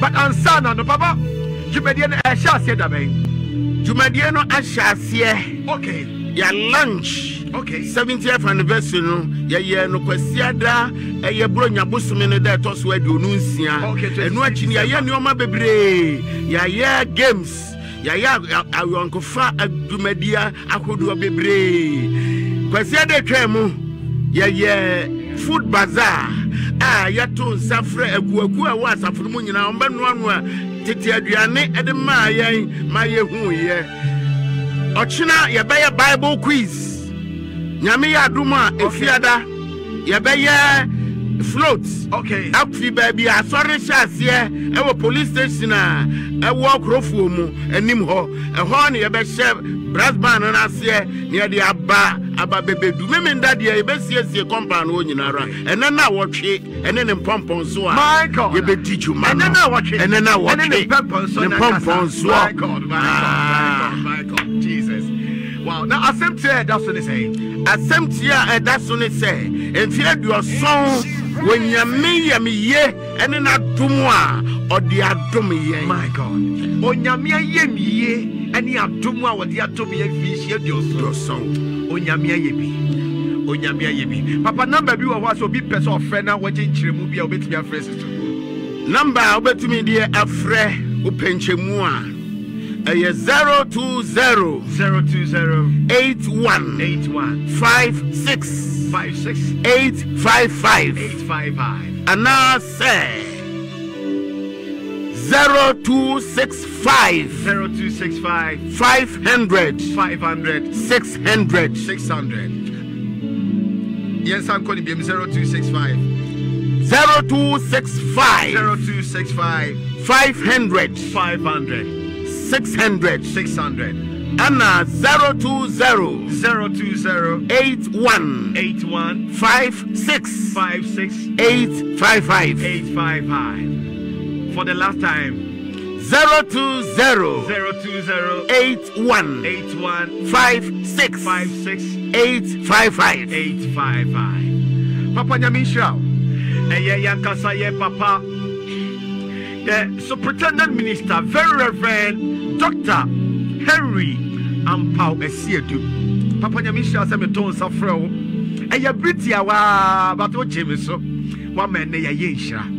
but ansa na no papa dwumadie no ɛhyɛ aseɛ da bɛn? Dwumadie no ahyɛ aseɛ. Okay. Yɛ lunch. Okay. 70th anniversary no yɛyɛ no kwasiada ɛyɛ buro nyabosome no da ɛtɔ so aduonu nsia. Okay, 26 ɛno akyi no yɛyɛ nneɔma bebree. Yɛayɛ games. Yɛayɛ awɔnkofa adwumadia ahodoɔ bebree. Kwasiada atwa mu yɛyɛ food bazaar a yɛto nsa frɛ akuaku a ɛwɔ asafo no mu nyinaa ɔmbɛnoa no a tete aduane de maa yɛn ma yɛhuuyɛ. Ɔkyena yɛbɛyɛ bible quiz. Nyame yɛ adom a efiada yɛbɛyɛ float okay. Afi baabi asɔre hyɛ aseɛ. Ɛwɔ police station a ɛwɔ kurofuo mu anim hɔ. Ɛhɔ ne yɛbɛhyɛ brass band no aseɛ ne yɛde aba aba bebedu. Memenda deɛ yɛbɛsiesie compound hɔ nyinara ɛnɛ no a wɔtwe ɛne ne mpɔmpɔn so a My God. yɛbɛdi dwuma na wɔtwe. Ɛnɛ no a wɔtwe. ne mpɔmpɔn soɔ my god my god my god ah. my god. Jesus. Wow. Na asɛm a ɛda so ne sɛ? Asɛm tie a ɛda so ne sɛ mfeɛ aduɔson wɔnyame yɛmeye ɛne n'adom a ɔde adom yɛn my god. Onyame ayɛ mie ɛne adom a wɔde adom yɛ mfirinhyia aduɔso aduɔson onyame ayɛ bi onyame ayɛ bi papa namba bi wɔ hɔ a sɛ obi pɛ sɛ ɔfrɛ na wɔgye nkyerɛmu bi a wobɛtumi afrɛ si so namba a wobɛtumi deɛ afrɛ wopɛnkyɛmu a Eh, ɛyɛ 020 020 81 81 56 56 855 855 anaasɛ 0265 0265 500 500 600 600 yɛnsa nkɔ ne biam 0265 0265 0265 500 500 600 600 ana 020 020 81 81 56 56 855 855 for the last time. 020 020 81 81 56 56 855 855 papa wo ɛyɛ yɛnkasa yɛ papa the superintendent minister very reverend dr henry ampaw asiedu papa nsa frɛ wo. Ɛyɛ bere tiawaa but wogye me so. Woama ɛnɛ yɛyɛ nhyira